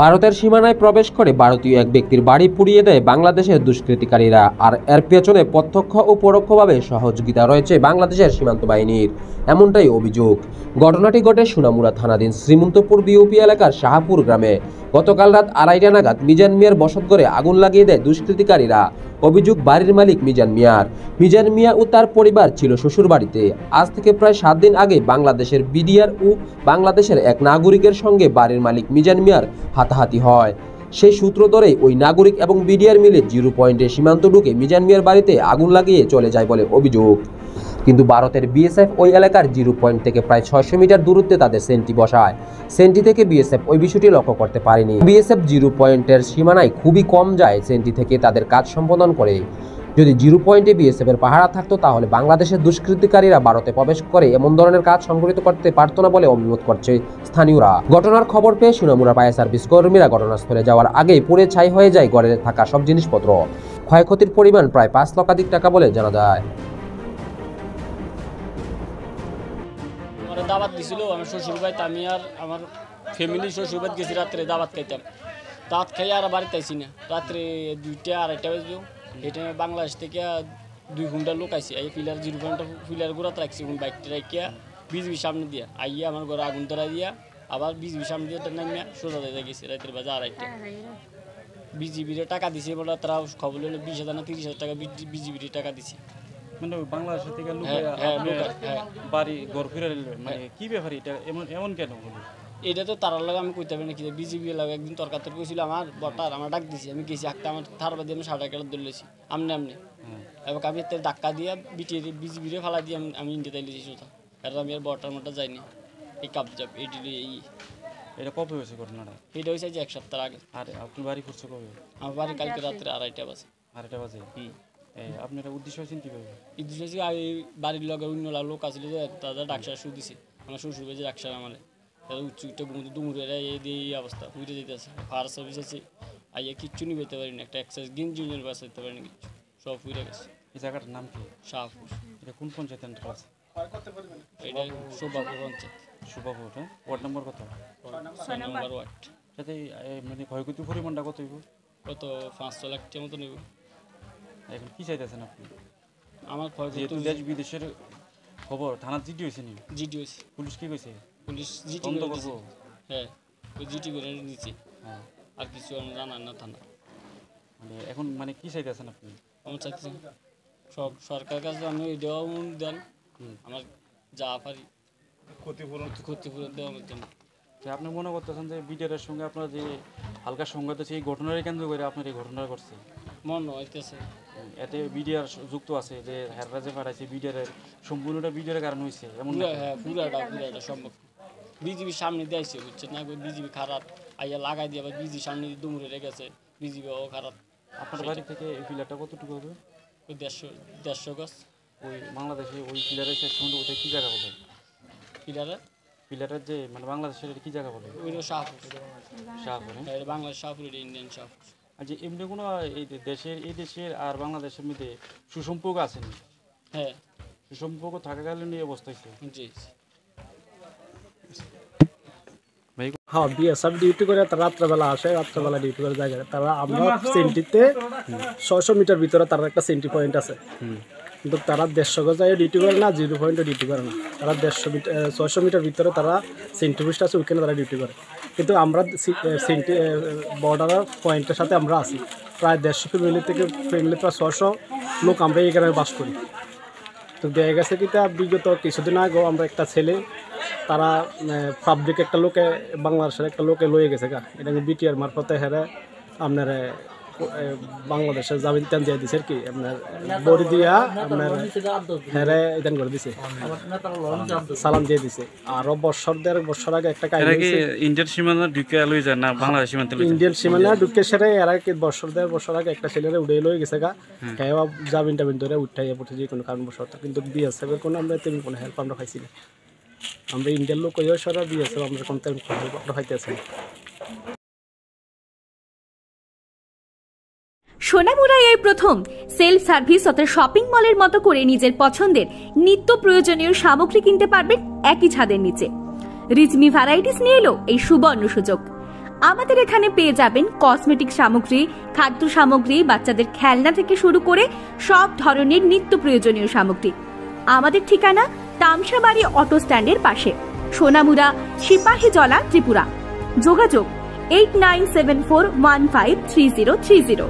ভারতের সীমানায় প্রবেশ করে ভারতীয় এক ব্যক্তির বাড়ি পুড়িয়ে দেয় বাংলাদেশের দুষ্কৃতিকারীরা। আর এর পেছনে প্রত্যক্ষ ও পরোক্ষভাবে সহযোগিতা রয়েছে বাংলাদেশের সীমান্ত বাহিনীর। এমনটাই অভিযোগ। ঘটনাটি ঘটে সুনামুরা থানাধীন শ্রীমন্তপুর বিউপি এলাকার শাহপুর গ্রামে। গতকাল রাত আড়াইটা নাগাদ মিজান মিয়ার বসত করে আগুন লাগিয়ে দেয় দুষ্কৃতিকারীরা। অভিযোগ, বাড়ির মালিক মিজান মিয়ার। মিজান মিয়া ও তার পরিবার ছিল শ্বশুর বাড়িতে আজ থেকে প্রায় সাত দিন আগে বাংলাদেশের বিডিআর ও বাংলাদেশের এক নাগরিকের সঙ্গে বাড়ির মালিক মিজান মিয়ার হাতাহাতি হয়। সেই সূত্র ধরেই ওই নাগরিক এবং বিডিআর মিলে জিরো পয়েন্টে সীমান্ত ঢুকে মিজান মিয়ার বাড়িতে আগুন লাগিয়ে চলে যায় বলে অভিযোগ। কিন্তু ভারতের বিএসএফ ওই এলাকার জিরো পয়েন্ট থেকে প্রায় ছয়শো মিটার দূরত্বে তাদের সেন্টি বসায়। সেন্টি থেকে বিএসএফ ওই বিষয়টি লক্ষ্য করতে পারেনি। বিএসএফ জিরো পয়েন্টের সীমানায় খুবই কম যায় সেন্টি থেকে তাদের কাজ সম্পাদন করে। যদি জিরো পয়েন্টে বিএসএফ এর পাহারা থাকতো তাহলে বাংলাদেশের দুষ্কৃতিকারীরা ভারতে প্রবেশ করে এমন ধরনের কাজ সংগঠিত করতে পারতো না বলে অভিমত করছে স্থানীয়রা। ঘটনার খবর পেয়ে সুনামুরা ফায়ার সার্ভিস কর্মীরা ঘটনাস্থলে যাওয়ার আগেই পুড়ে ছাই হয়ে যায় ঘরে থাকা সব জিনিসপত্র। ক্ষয়ক্ষতির পরিমাণ প্রায় পাঁচ লক্ষাধিক টাকা বলে জানা যায়। আমার দাবাত দিছিল, আমার শ্বশুর ভাই আমি আর আমার ফ্যামিলি শ্বশুর ভাই গেছি রাত্রে দাবাত খাইতাম দাঁত খাই আর বাড়িতে আইসি না। রাত্রে দুইটা, আড়াইটা বাজবো এই টাইমে বাংলাদেশ থেকে দুই ঘণ্টা লোক আইসি এই পিলার জিরো ঘণ্টা পিলার গোড়াতে রাখছি এখন বাইকটা রাখিয়া বিজবি সামনে দিয়া। আইয়া আমার ঘরে আগুন ধরা দিয়া, আবার বিজবি সামনে দিয়ে নামিয়া সোজা দিয়ে গেছি রাতের বাজে আড়াইটা। বিজিবির টাকা দিছে বলে তারা খবর হলো বিশ হাজার না তিরিশ হাজার টাকা বিজিবির টাকা দিছে। মানে বাংলাদেশ থেকে হ্যাঁ, হ্যাঁ, হ্যাঁ। বাড়ি ঘর ফিরে মানে কি ব্যাপার এটা? এমন এমন কেন এটা তো তার লাগে আমি কইতে পারি না কি বিজিবি লাগে একদিন তরকার তরকারি ছিল আমার বটার আমার ডাক দিছি। আমি গেছি একটা আমার থার বাদে আমি সাড়ে এগারো দৌড়লেছি আমনে আমনে। এবার আমি এতে ধাক্কা দিয়ে বিটিয়ে বিজিবিরে ফালা দিয়ে আমি আমি ইন্ডিয়া তাইলেছি সোজা কারণ আমি আর বটার মতো যাইনি। এই কাপ জাপ এই এই এটা কবে হয়েছে ঘটনাটা? এটা হয়েছে যে এক সপ্তাহ আগে। আর আপনি বাড়ি করছে কবে? আমার বাড়ি কালকে রাত্রে আড়াইটা বাজে। আরেকটা বাজে? হুম। আপনার উদ্দেশ্য চিন্তা করবে ইদ্রিস হয়েছে এই বাড়ির লগে অন্য লোক আসলে যে তাদের ডাক্তার শু দিছে। আমার শ্বশুর বেজে ডাক্তার আমার। তাদের উচ্চ একটা ঘুমতে দুমুরে এই অবস্থা উঠে যেতেছে ফায়ার সার্ভিস আছে। আইয়া কিচ্ছু নিয়ে পেতে পারি না একটা এক্সারসাইজ গেঞ্জি ইউনিয়ন বাস দিতে পারি না কিচ্ছু। সব উড়ে গেছে। এই জায়গাটার নাম কি? শাহপুর এটা কোন পঞ্চায়েত এন্টার আছে এটা সৌভাগ্য পঞ্চায়েত। সুবাপুর হ্যাঁ? ওয়ার্ড নম্বর কত? ছয় নম্বর ওয়ার্ড। সাথে মানে ক্ষয়ক্ষতির পরিমাণটা কত হইব? কত? পাঁচশো লাখ টাকা মতো নেব। এখন কি চাইতেছেন আপনি? আমার যেহেতু দেশ বিদেশের খবর থানার জিডি হয়েছে নি জিটি হয়েছে। পুলিশ কি কইছে? পুলিশ তদন্ত করে করব। হ্যাঁ ওই জিটি করে দিচ্ছে হ্যাঁ। আর কিছু আমি জানার না থানা। মানে এখন মানে কি চাইতেছেন আপনি? আমি চাচ্ছি সব সরকার কাছে আমি এটাও দেন। আমার যা পারি। ক্ষতিপূরণ ক্ষতিপূরণ দেওয়া আমার জন্য যে আপনি মনে করতেছেন যে বিডিআরের সঙ্গে আপনার যে হালকা সংঘাত আছে এই ঘটনারই কেন্দ্র করে আপনার এই ঘটনা করছে মন হইতেছে। এতে বিডিআর যুক্ত আছে যে হেররা যে পাঠাইছে বিডিআরের সম্পূর্ণটা বিডিআরের কারণ হয়েছে এমন হ্যাঁ পুরাটা পুরাটা সম্ভব। বিজিবি সামনে দিয়েছে বুঝছেন না? বিজিবি খারাপ আইয়া লাগাই দিয়ে আবার বিজি সামনে দিয়ে দুমুরে রেখেছে বিজিবি ও খারাপ। আপনার বাড়ি থেকে এই পিলারটা কতটুকু হবে? ওই দেড়শো দেড়শো গাছ ওই বাংলাদেশে ওই পিলারের শেষ পর্যন্ত ওটা কি জায়গা বলে? পিলারে পিলারের যে মানে বাংলাদেশের কি জায়গা বলে? ওইটা শাহপুর। শাহপুর হ্যাঁ? হ্যাঁ, বাংলাদেশ শাহপুর এটা ইন্ডিয়ান শাহপুর। যে এমনি কোনো এই দেশের এই দেশের আর বাংলাদেশের মধ্যে সুসম্পর্ক আছে নি হ্যাঁ। সুসম্পর্ক থাকাকালীন এই অবস্থা হয়েছে? জি। হ্যাঁ বিএসএফ ডিউটি করে তারা রাত্রেবেলা আসে রাত্রেবেলা ডিউটি করে জায়গায় তারা আমরা সেন্টিতে ছয়শো মিটার ভিতরে তার একটা সেন্টি পয়েন্ট আছে। কিন্তু তারা দেড়শো গজায় ডিউটি করে না জিরো পয়েন্টে ডিউটি করে না। তারা দেড়শো মিটার ছয়শো মিটার ভিতরে তারা সেন্টি পোস্ট আছে ওইখানে তারা ডিউটি করে। কিন্তু আমরা সেন্টি বর্ডার পয়েন্টের সাথে আমরা আসি প্রায় দেড়শো ফ্যামিলি থেকে ফ্যামিলি প্রায় ছশো লোক আমরা এখানে বাস করি। তো দেখা গেছে কি তা বিগত কিছুদিন আগেও আমরা একটা ছেলে, তারা পাবলিক একটা লোকে, বাংলাদেশের একটা লোকে লয়ে গেছে গা। এটা বিটিআর মারফতে হেরে আপনার বাংলাদেশের জামিন টান দিয়ে দিছে আর কি। আপনার বড়ি দিয়া আপনার হেরে ইতান করে দিছে। সালাম দিয়ে দিছে। আরও বছর দেড় বছর আগে একটা কাহিনী ইন্ডিয়ান সীমানা ঢুকে লই যায় না বাংলাদেশ সীমান্তে লই ইন্ডিয়ান সীমানা ঢুকে সেরে এরা কি বছর দেড় বছর আগে একটা ছেলেরে উড়ে লয়ে গেছে গা। হ্যাঁ। জামিন টামিন ধরে উঠাইয়া পড়ছে যে কোনো কারণবশত। কিন্তু বিএসএফ এর কোনো আমরা তেমনি কোনো হেল্প আমরা পাইছি না। আমরা ইন্ডিয়ান লোক হইয়া সারা বিএসএফ আমরা কোনো তেমন হেল্প আমরা পাইতেছি সোনামুড়ায় এই প্রথম সেলফ সার্ভিস অর্থাৎ শপিং মলের মতো করে নিজের পছন্দের নিত্য প্রয়োজনীয় সামগ্রী কিনতে পারবেন একই ছাদের নিচে। রিচমি ভ্যারাইটিস নিয়ে এলো এই সুবর্ণ সুযোগ। আমাদের এখানে পেয়ে যাবেন কসমেটিক সামগ্রী, খাদ্য সামগ্রী, বাচ্চাদের খেলনা থেকে শুরু করে সব ধরনের নিত্য প্রয়োজনীয় সামগ্রী। আমাদের ঠিকানা তামসাবাড়ি অটো স্ট্যান্ডের পাশে। সোনামুরা সিপাহী জলা, ত্রিপুরা। যোগাযোগ eight nine seven four one five three zero three zero